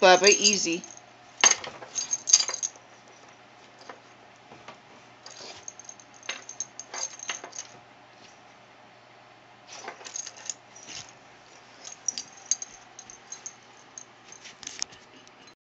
Baba, Easy.